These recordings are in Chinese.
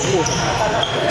冇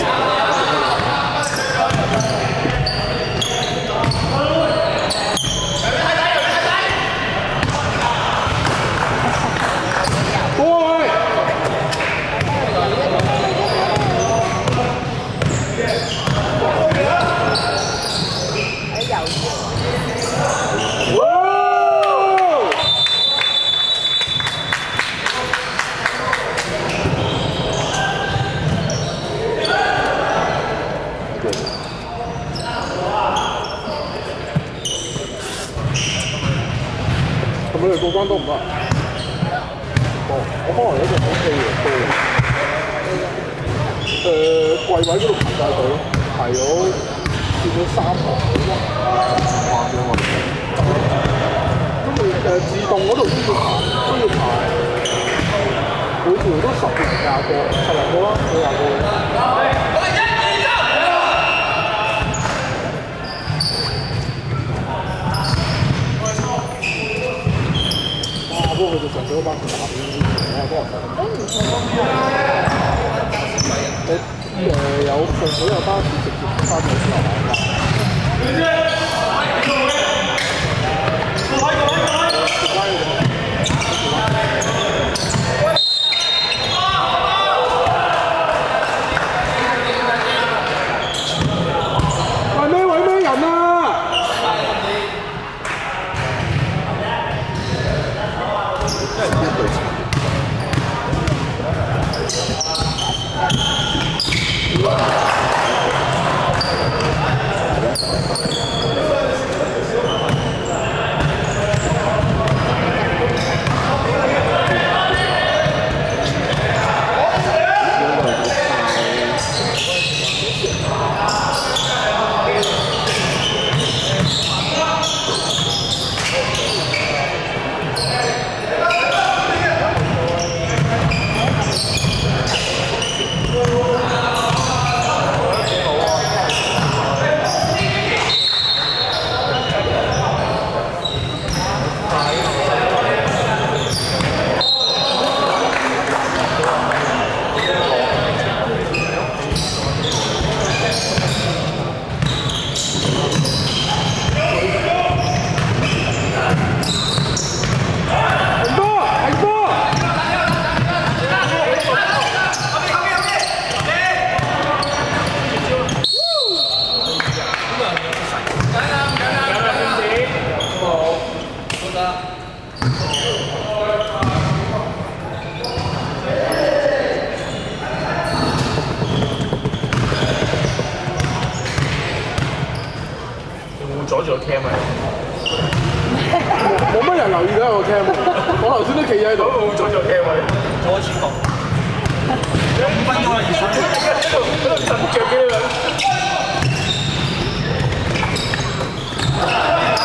會阻住個 cam 啊？冇乜人留意到個 cam，我頭先都企喺度。會會阻住 cam 啊？阻住我。五分鐘啦，二十。喺度喺。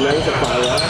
bulan ke bawah